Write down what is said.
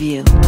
you.